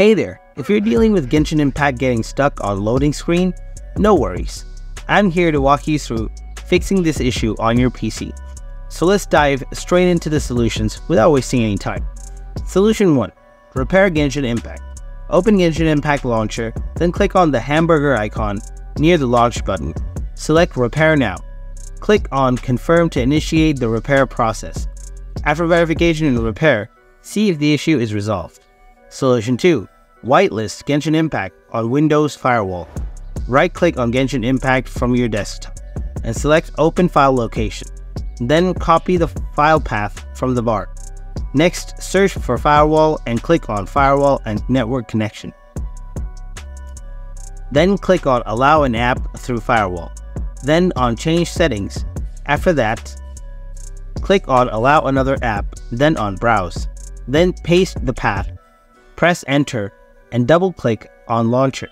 Hey there, if you're dealing with Genshin Impact getting stuck on loading screen, no worries. I'm here to walk you through fixing this issue on your PC. So let's dive straight into the solutions without wasting any time. Solution 1. Repair Genshin Impact. Open Genshin Impact Launcher, then click on the hamburger icon near the launch button. Select Repair Now. Click on Confirm to initiate the repair process. After verification and repair, see if the issue is resolved. Solution 2. Whitelist Genshin Impact on Windows Firewall. Right-click on Genshin Impact from your desktop and select Open File Location. Then copy the file path from the bar. Next, search for Firewall and click on Firewall and Network Connection. Then click on Allow an app through Firewall. Then on Change Settings. After that, click on Allow another app, then on Browse. Then paste the path. Press Enter and double click on Launcher.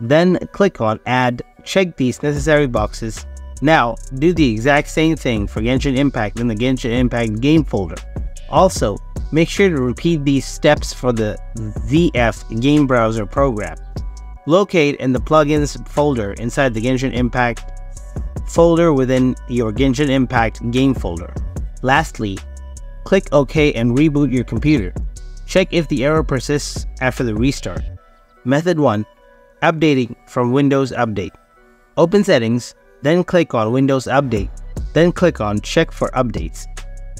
Then click on Add, check these necessary boxes. Now, do the exact same thing for Genshin Impact in the Genshin Impact game folder. Also, make sure to repeat these steps for the ZF game browser program. Locate in the plugins folder inside the Genshin Impact folder within your Genshin Impact game folder. Lastly, click OK and reboot your computer. Check if the error persists after the restart. Method 1. Updating from Windows Update. Open Settings, then click on Windows Update, then click on Check for Updates.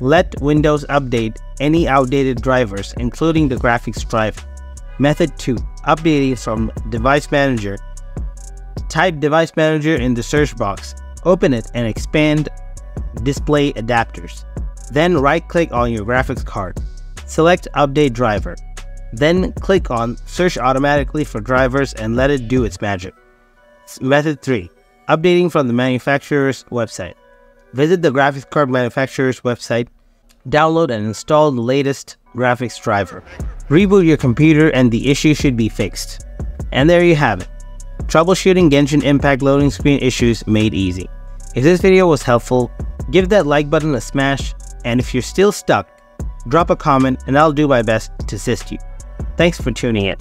Let Windows update any outdated drivers, including the graphics driver. Method 2. Updating from Device Manager. Type Device Manager in the search box. Open it and expand Display Adapters. Then right-click on your graphics card. Select Update Driver. Then click on Search automatically for drivers and let it do its magic. Method 3. Updating from the manufacturer's website. Visit the graphics card manufacturer's website, download and install the latest graphics driver. Reboot your computer and the issue should be fixed. And there you have it. Troubleshooting Genshin Impact loading screen issues made easy. If this video was helpful, give that like button a smash, and if you're still stuck, drop a comment and I'll do my best to assist you. Thanks for tuning in.